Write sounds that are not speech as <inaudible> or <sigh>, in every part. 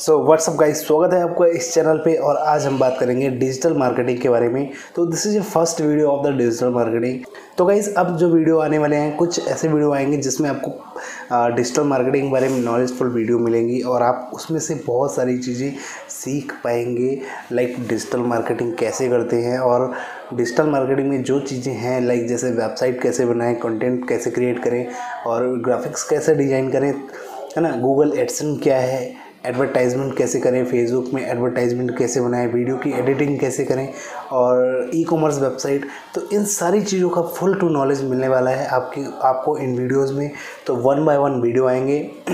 So what's up guys स्वागत है आपका इस चैनल पे और आज हम बात करेंगे डिजिटल मार्केटिंग के बारे में। तो this is a first video of the digital marketing तो गाइस अब जो वीडियो आने वाले हैं, कुछ ऐसे वीडियो आएँगे जिसमें आपको डिजिटल मार्केटिंग के बारे में नॉलेजफुल वीडियो मिलेंगी और आप उसमें से बहुत सारी चीज़ें सीख पाएँगे। लाइक डिजिटल मार्केटिंग कैसे करते हैं और डिजिटल मार्केटिंग में जो चीज़ें हैं लाइक जैसे वेबसाइट कैसे बनाएँ कंटेंट कैसे क्रिएट करें और ग्राफिक्स कैसे डिज़ाइन करें, है ना? गूगल एडसन क्या है? एडवर्टाइजमेंट कैसे करें फेसबुक में एडवर्टाइजमेंट कैसे बनाएँ वीडियो की एडिटिंग कैसे करें और ई कॉमर्स वेबसाइट तो इन सारी चीज़ों का फुल टू नॉलेज मिलने वाला है आपकी, आपको इन वीडियोज़ में। तो वन बाय वन वीडियो आएँगे। <clears throat>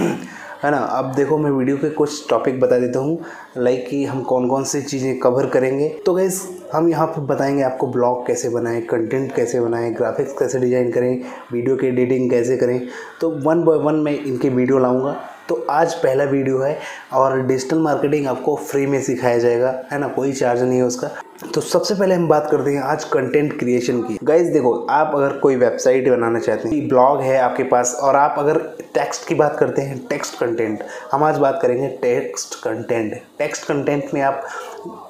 है ना? अब देखो, मैं वीडियो के कुछ टॉपिक बता देता हूँ लाइक कि हम कौन कौन सी चीज़ें कवर करेंगे। तो गैस हम यहाँ पर बताएँगे आपको ब्लॉग कैसे बनाएँ कंटेंट कैसे बनाएँ ग्राफिक्स कैसे डिज़ाइन करें वीडियो की एडिटिंग कैसे करें। तो वन बाय वन मैं इनके वीडियो लाऊँगा। तो आज पहला वीडियो है और डिजिटल मार्केटिंग आपको फ्री में सिखाया जाएगा, है ना? कोई चार्ज नहीं है उसका। तो सबसे पहले हम बात करते हैं आज कंटेंट क्रिएशन की। गाइज़ देखो, आप अगर कोई वेबसाइट बनाना चाहते हैं ब्लॉग है आपके पास, और आप अगर टेक्स्ट की बात करते हैं टेक्स्ट कंटेंट हम आज बात करेंगे टेक्स्ट कंटेंट टेक्स्ट कंटेंट में आप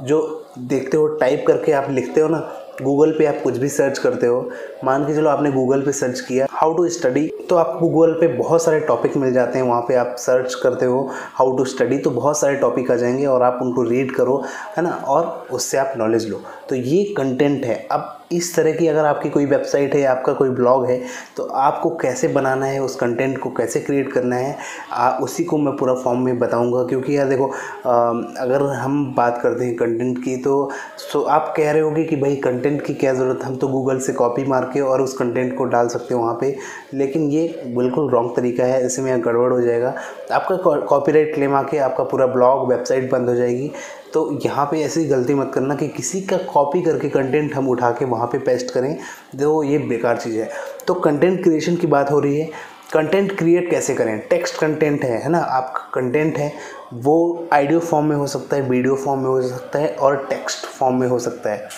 जो देखते हो टाइप करके आप लिखते हो ना गूगल पे आप कुछ भी सर्च करते हो, मान के चलो आपने गूगल पे सर्च किया हाउ टू स्टडी तो आपको गूगल पे बहुत सारे टॉपिक मिल जाते हैं, वहाँ पे आप सर्च करते हो हाउ टू स्टडी तो बहुत सारे टॉपिक आ जाएँगे और आप उनको रीड करो, है ना? और उससे आप नॉलेज लो। तो ये कंटेंट है। अब इस तरह की अगर आपकी कोई वेबसाइट है आपका कोई ब्लॉग है तो आपको कैसे बनाना है उस कंटेंट को कैसे क्रिएट करना है आ, उसी को मैं पूरा फॉर्म में बताऊँगा। क्योंकि यार देखो आ, अगर हम बात करते हैं कंटेंट की तो सो आप कह रहे होगे कि भाई कंटेंट की क्या ज़रूरत हम तो गूगल से कॉपी मार के और उस कंटेंट को डाल सकते हैं वहाँ पर लेकिन ये बिल्कुल रॉन्ग तरीका है ऐसे में गड़बड़ हो जाएगा। आपका कॉपीराइट क्लेम आके आपका पूरा ब्लॉग वेबसाइट बंद हो जाएगी। तो यहाँ पे ऐसी गलती मत करना कि किसी का कॉपी करके कंटेंट हम उठा के वहाँ पे पेस्ट करें तो ये बेकार चीज़ है। तो कंटेंट क्रिएशन की बात हो रही है। कंटेंट क्रिएट कैसे करें? टेक्स्ट कंटेंट है है ना? आपका कंटेंट है, वो आइडियो फॉर्म में हो सकता है वीडियो फॉर्म में हो सकता है और टेक्स्ट फॉर्म में हो सकता है।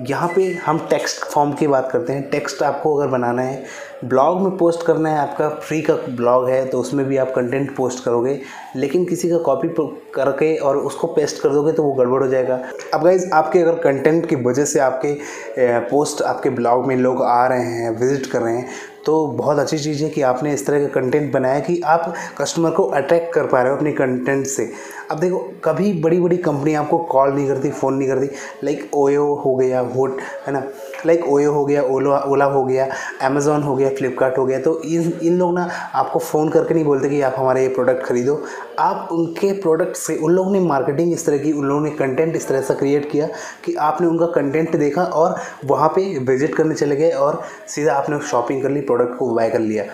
यहाँ पे हम टेक्स्ट फॉर्म की बात करते हैं। टेक्स्ट आपको अगर बनाना है ब्लॉग में पोस्ट करना है, आपका फ्री का ब्लॉग है तो उसमें भी आप कंटेंट पोस्ट करोगे, लेकिन किसी का कॉपी करके और उसको पेस्ट कर दोगे तो वो गड़बड़ हो जाएगा। अब गाइज़ आपके अगर कंटेंट की वजह से आपके पोस्ट आपके ब्लॉग में लोग आ रहे हैं विज़िट कर रहे हैं तो बहुत अच्छी चीज़ है कि आपने इस तरह का कंटेंट बनाया कि आप कस्टमर को अट्रैक्ट कर पा रहे हो अपनी कंटेंट से। अब देखो, कभी बड़ी बड़ी कंपनी आपको कॉल नहीं करती फ़ोन नहीं करती। लाइक ओयो हो गया होट है ना? लाइक ओयो हो गया ओला ओला हो गया अमेज़ोन हो गया फ्लिपकार्ट हो गया। तो इन इन लोग ना आपको फ़ोन करके नहीं बोलते कि आप हमारे ये प्रोडक्ट खरीदो। आप उनके प्रोडक्ट से, उन लोगों ने मार्केटिंग इस तरह की, उन लोगों ने कंटेंट इस तरह से क्रिएट किया कि आपने उनका कंटेंट देखा और वहाँ पर विज़िट करने चले गए और सीधा आपने शॉपिंग कर ली प्रोडक्ट को बाय कर लिया।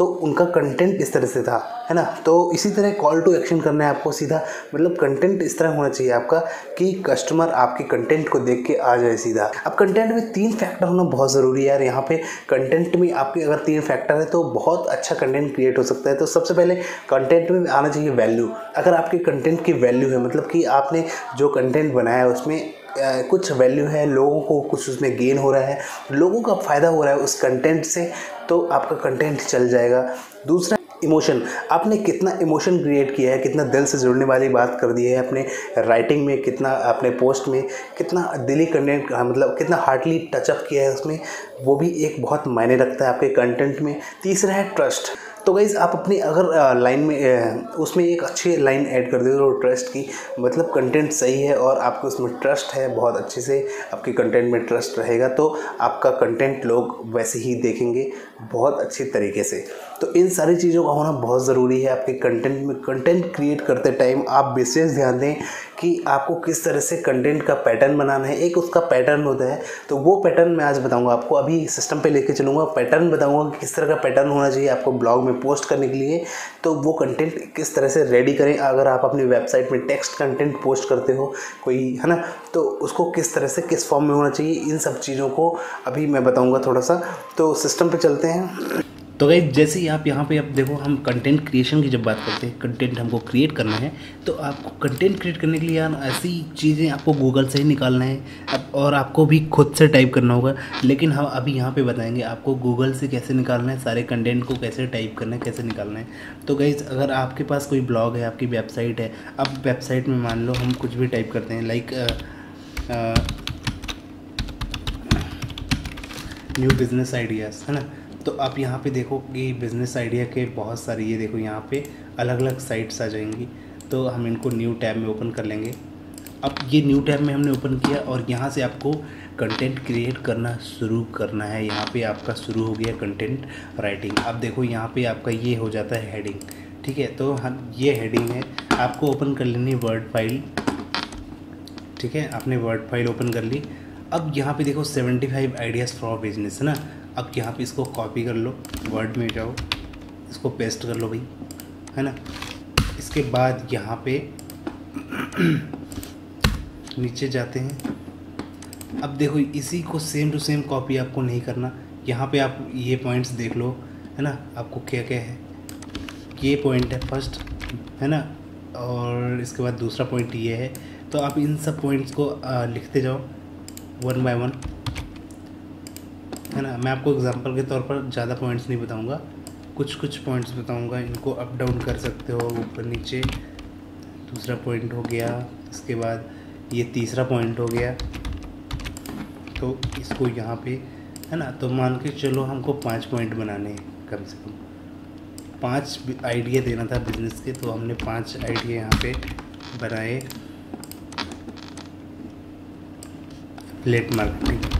तो उनका कंटेंट इस तरह से था, है ना? तो इसी तरह कॉल टू एक्शन करना है आपको सीधा। मतलब कंटेंट इस तरह होना चाहिए आपका कि कस्टमर आपके कंटेंट को देख के आ जाए सीधा। अब कंटेंट में तीन फैक्टर होना बहुत ज़रूरी है यार। यहाँ पे कंटेंट में आपके अगर तीन फैक्टर है तो बहुत अच्छा कंटेंट क्रिएट हो सकता है। तो सबसे पहले कंटेंट में आना चाहिए वैल्यू अगर आपके कंटेंट की वैल्यू है मतलब कि आपने जो कंटेंट बनाया है, उसमें कुछ वैल्यू है, लोगों को कुछ उसमें गेन हो रहा है, लोगों का फ़ायदा हो रहा है उस कंटेंट से तो आपका कंटेंट चल जाएगा। दूसरा इमोशन आपने कितना इमोशन क्रिएट किया है, कितना दिल से जुड़ने वाली बात कर दी है, अपने राइटिंग में, कितना अपने पोस्ट में, कितना दिली कंटेंट मतलब कितना हार्डली टचअप किया है उसमें, वो भी एक बहुत मायने रखता है आपके कंटेंट में। तीसरा है ट्रस्ट तो गाइज़ आप अपनी अगर लाइन में उसमें एक अच्छी लाइन ऐड कर दे ट्रस्ट की मतलब कंटेंट सही है और आपको उसमें ट्रस्ट है, बहुत अच्छे से आपके कंटेंट में ट्रस्ट रहेगा तो आपका कंटेंट लोग वैसे ही देखेंगे बहुत अच्छे तरीके से। तो इन सारी चीज़ों का होना बहुत ज़रूरी है, आपके कंटेंट में कंटेंट क्रिएट करते टाइम आप विशेष ध्यान दें कि आपको किस तरह से कंटेंट का पैटर्न बनाना है। एक उसका पैटर्न होता है तो वो पैटर्न मैं आज बताऊँगा आपको। अभी सिस्टम पे लेके चलूँगा पैटर्न बताऊँगा कि किस तरह का पैटर्न होना चाहिए आपको ब्लॉग में पोस्ट करने के लिए। तो वो कंटेंट किस तरह से रेडी करें, अगर आप अपनी वेबसाइट में टेक्स्ट कंटेंट पोस्ट करते हो, कोई, है ना? तो उसको किस तरह से, किस फॉर्म में होना चाहिए, इन सब चीज़ों को अभी मैं बताऊँगा थोड़ा सा। तो सिस्टम पर चलते हैं। तो गई जैसे ही आप यहाँ पे, अब देखो हम कंटेंट क्रिएशन की जब बात करते हैं कंटेंट हमको क्रिएट करना है तो आपको कंटेंट क्रिएट करने के लिए यार ऐसी चीज़ें आपको गूगल से ही निकालना है, अब और आपको भी खुद से टाइप करना होगा। लेकिन हम अभी यहाँ पे बताएँगे आपको गूगल से कैसे निकालना है, सारे कंटेंट को कैसे टाइप करना है, कैसे निकालना है। तो गई अगर आपके पास कोई ब्लॉग है, आपकी वेबसाइट है, अब वेबसाइट में मान लो हम कुछ भी टाइप करते हैं लाइक न्यू बिज़नेस आइडियाज़ है ना? तो आप यहाँ पे देखो कि बिज़नेस आइडिया के बहुत सारे ये देखो यहाँ पे अलग अलग साइट्स आ जाएँगी। तो हम इनको न्यू टैब में ओपन कर लेंगे। अब ये न्यू टैब में हमने ओपन किया और यहाँ से आपको कंटेंट क्रिएट करना शुरू करना है। यहाँ पे आपका शुरू हो गया कंटेंट राइटिंग अब देखो यहाँ पे आपका ये हो जाता है हेडिंग ठीक है तो हम ये हेडिंग है। आपको ओपन कर लेनी वर्ड फ़ाइल ठीक है, आपने वर्ड फ़ाइल ओपन कर ली। अब यहाँ पे देखो 75 आइडियाज़ फॉर बिज़नेस है ना? अब यहाँ पे इसको कॉपी कर लो वर्ड में जाओ, इसको पेस्ट कर लो भाई, है ना? इसके बाद यहाँ पे <clears throat> नीचे जाते हैं। अब देखो, इसी को सेम टू सेम कॉपी आपको नहीं करना। यहाँ पे आप ये पॉइंट्स देख लो, है ना? आपको क्या क्या है? ये पॉइंट है फ़र्स्ट है ना? और इसके बाद दूसरा पॉइंट ये है। तो आप इन सब पॉइंट्स को लिखते जाओ वन बाय वन है ना? मैं आपको एग्जांपल के तौर पर ज़्यादा पॉइंट्स नहीं बताऊँगा। कुछ कुछ पॉइंट्स बताऊँगा। इनको अप डाउन कर सकते हो, ऊपर नीचे। दूसरा पॉइंट हो गया, इसके बाद ये तीसरा पॉइंट हो गया। तो इसको यहाँ पे, है ना? तो मान के चलो हमको पाँच पॉइंट बनाने हैं, कम से कम। पाँच आइडिया देना था बिज़नेस के तो हमने पाँच आइडिया यहाँ पे बनाए। प्लेट मार्केटिंग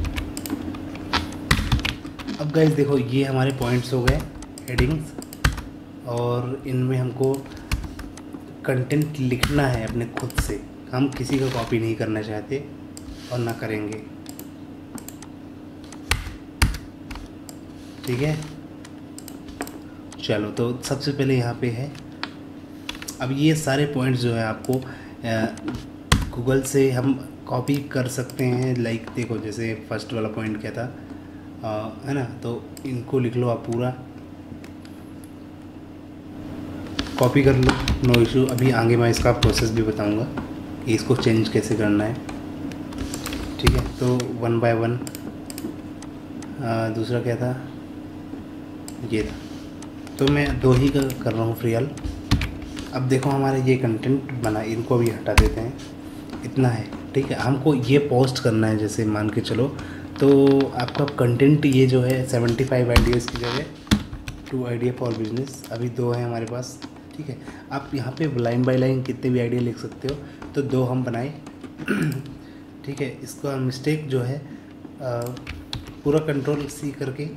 अब गाइज़ देखो, ये हमारे पॉइंट्स हो गए हेडिंग्स और इनमें हमको कंटेंट लिखना है अपने खुद से। हम किसी का कॉपी नहीं करना चाहते और ना करेंगे। ठीक है? चलो तो सबसे पहले यहाँ पे है। अब ये सारे पॉइंट्स जो है आपको गूगल से हम कॉपी कर सकते हैं। लाइक देखो, जैसे फ़र्स्ट वाला पॉइंट क्या था? है ना? तो इनको लिख लो आप पूरा। कॉपी कर लो। नो इशू अभी आगे मैं इसका प्रोसेस भी बताऊँगा कि इसको चेंज कैसे करना है। ठीक है? तो वन बाय वन दूसरा क्या था? ये था। तो मैं दो ही कर, कर रहा हूँ फ़िलहाल अब देखो हमारे ये कंटेंट बना इनको भी हटा देते हैं। इतना है। ठीक है? हमको ये पोस्ट करना है जैसे मान के चलो तो आपका कंटेंट ये जो है सेवेंटी फाइव आइडियाज़ की जगह टू आइडिया फॉर बिज़नेस अभी दो हैं हमारे पास, ठीक है? आप यहाँ पे लाइन बाय लाइन कितने भी आइडिया लिख सकते हो तो दो हम बनाए। <clears throat> ठीक है? इसका मिस्टेक जो है पूरा कंट्रोल सी करके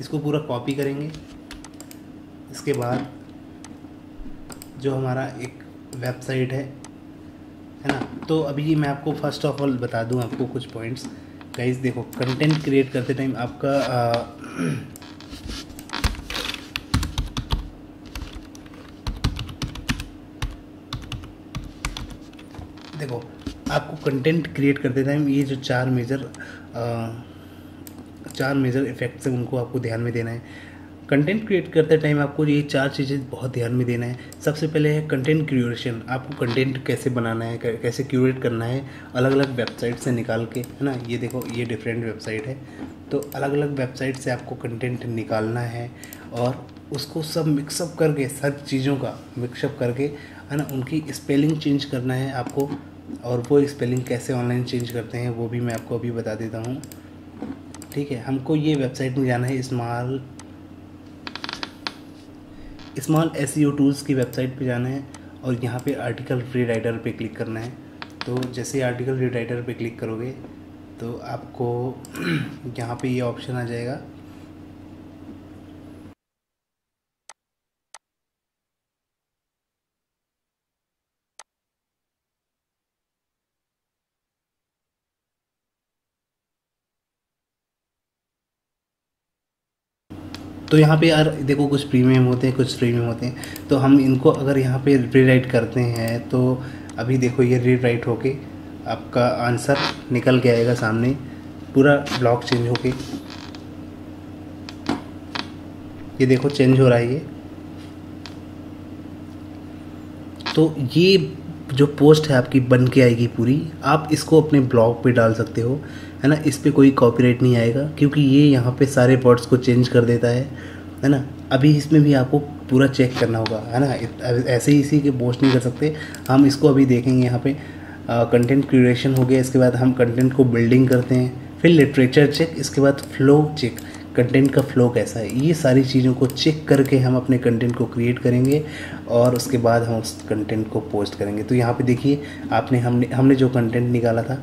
इसको पूरा कॉपी करेंगे। इसके बाद जो हमारा एक वेबसाइट है है ना? तो अभी मैं आपको फ़र्स्ट ऑफ़ ऑल बता दूँ आपको कुछ पॉइंट्स गाइस देखो कंटेंट क्रिएट करते टाइम आपका आ, देखो आपको कंटेंट क्रिएट करते टाइम ये जो चार मेजर चार मेजर इफ़ेक्ट्स हैं उनको आपको ध्यान में देना है। कंटेंट क्रिएट करते टाइम आपको ये चार चीज़ें बहुत ध्यान में देना है। सबसे पहले है कंटेंट क्रिएशन आपको कंटेंट कैसे बनाना है कैसे क्यूरेट करना है अलग अलग वेबसाइट से निकाल के, है ना? ये देखो, ये डिफरेंट वेबसाइट है। तो अलग अलग वेबसाइट से आपको कंटेंट निकालना है और उसको सब मिक्सअप करके, सब चीज़ों का मिक्सअप करके, है ना? उनकी स्पेलिंग चेंज करना है आपको और वो स्पेलिंग कैसे ऑनलाइन चेंज करते हैं, वो भी मैं आपको अभी बता देता हूँ। ठीक है? हमको ये वेबसाइट में जाना है स्मॉल स्मॉल एस टूल्स की वेबसाइट पे जाना है और यहाँ पे आर्टिकल फ्री राइटर पे क्लिक करना है। तो जैसे आर्टिकल फ्री राइटर पे क्लिक करोगे तो आपको <clears throat> यहाँ पे ये यह ऑप्शन आ जाएगा। तो यहाँ पे यार, देखो कुछ प्रीमियम होते हैं, कुछ प्रीमियम होते हैं। तो हम इनको अगर यहाँ पे रीराइट करते हैं तो अभी देखो ये रीराइट होके आपका आंसर निकल के आएगा सामने। पूरा ब्लॉक चेंज होके। ये देखो चेंज हो रहा है ये। तो ये जो पोस्ट है आपकी बन के आएगी पूरी, आप इसको अपने ब्लॉग पे डाल सकते हो, है ना? इस पर कोई कॉपीराइट नहीं आएगा, क्योंकि ये यहाँ पे सारे वर्ड्स को चेंज कर देता है है ना? अभी इसमें भी आपको पूरा चेक करना होगा, है ना? ऐसे ही इसी के पोस्ट नहीं कर सकते। हम इसको अभी देखेंगे यहाँ पे कंटेंट क्रिएशन हो गया, इसके बाद हम कंटेंट को बिल्डिंग करते हैं, फिर लिटरेचर चेक इसके बाद फ्लो चेक कंटेंट का फ्लो कैसा है? ये सारी चीज़ों को चेक करके हम अपने कंटेंट को क्रिएट करेंगे और उसके बाद हम उस कंटेंट को पोस्ट करेंगे। तो यहाँ पे देखिए, आपने, हमने हमने जो कंटेंट निकाला था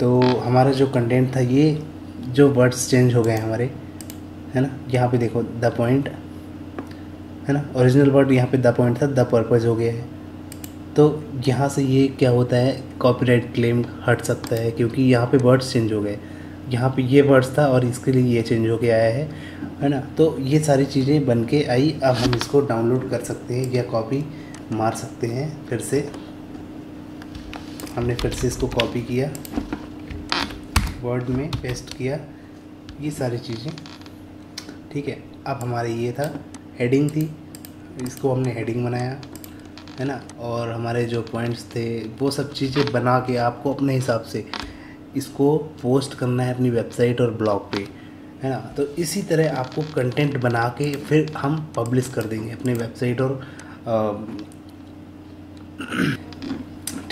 तो हमारा जो कंटेंट था, ये जो वर्ड्स चेंज हो गए हमारे, है ना? यहाँ पे देखो द पॉइंट है ना? ओरिजिनल वर्ड यहाँ पे द पॉइंट था द पर्पज़ हो गया है। तो यहाँ से ये क्या होता है? कॉपीराइट क्लेम हट सकता है, क्योंकि यहाँ पे वर्ड्स चेंज हो गए। यहाँ पे ये वर्ड्स था और इसके लिए ये चेंज हो के आया है है ना? तो ये सारी चीज़ें बन के आई, अब हम इसको डाउनलोड कर सकते हैं या कॉपी मार सकते हैं फिर से। हमने फिर से इसको कॉपी किया वर्ड में पेस्ट किया, ये सारी चीज़ें। ठीक है, अब हमारे ये था हेडिंग थी, इसको हमने हेडिंग बनाया, है ना? और हमारे जो पॉइंट्स थे, वो सब चीज़ें बना के आपको अपने हिसाब से इसको पोस्ट करना है अपनी वेबसाइट और ब्लॉग पे, है ना? तो इसी तरह आपको कंटेंट बना के फिर हम पब्लिश कर देंगे अपने वेबसाइट और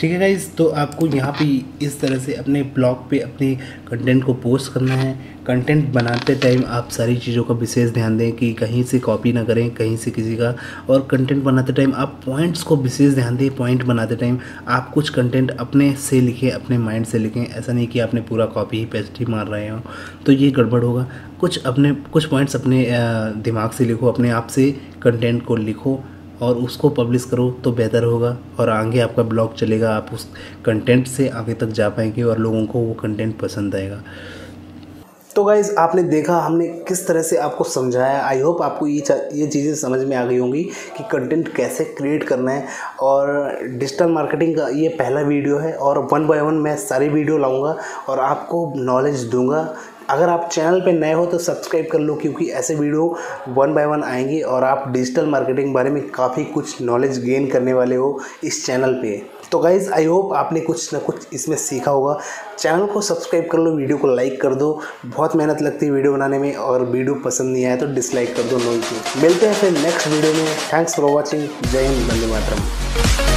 ठीक है गाइज़ तो आपको यहाँ पे इस तरह से अपने ब्लॉग पे अपने कंटेंट को पोस्ट करना है। कंटेंट बनाते टाइम आप सारी चीज़ों का विशेष ध्यान दें कि कहीं से कॉपी ना करें, कहीं से किसी का। और कंटेंट बनाते टाइम आप पॉइंट्स को विशेष ध्यान दें पॉइंट बनाते टाइम आप कुछ कंटेंट अपने से लिखें, अपने माइंड से लिखें। ऐसा नहीं कि आपने पूरा कॉपी ही पेस्ट ही मार रहे हो। तो ये गड़बड़ होगा। कुछ अपने, कुछ पॉइंट्स अपने दिमाग से लिखो, अपने आप से कंटेंट को लिखो। और उसको पब्लिश करो तो बेहतर होगा। और आगे आपका ब्लॉग चलेगा, आप उस कंटेंट से आगे तक जा पाएँगे और लोगों को वो कंटेंट पसंद आएगा। तो गाइज़ आपने देखा, हमने किस तरह से आपको समझाया। आई होप आपको ये ये चीज़ें समझ में आ गई होंगी कि कंटेंट कैसे क्रिएट करना है। और डिजिटल मार्केटिंग का ये पहला वीडियो है और वन बाय वन मैं सारी वीडियो लाऊँगा और आपको नॉलेज दूँगा अगर आप चैनल पे नए हो तो सब्सक्राइब कर लो, क्योंकि ऐसे वीडियो वन बाय वन आएँगे और आप डिजिटल मार्केटिंग बारे में काफ़ी कुछ नॉलेज गेन करने वाले हो इस चैनल पे। तो गाइज़ आई होप आपने कुछ ना कुछ इसमें सीखा होगा। चैनल को सब्सक्राइब कर लो, वीडियो को लाइक कर दो। बहुत मेहनत लगती है वीडियो बनाने में और वीडियो पसंद नहीं आया तो डिसलाइक कर दो नो मिलते हैं फिर नेक्स्ट वीडियो में। थैंक्स फॉर वॉचिंग जय हिंद बंदे मातरम।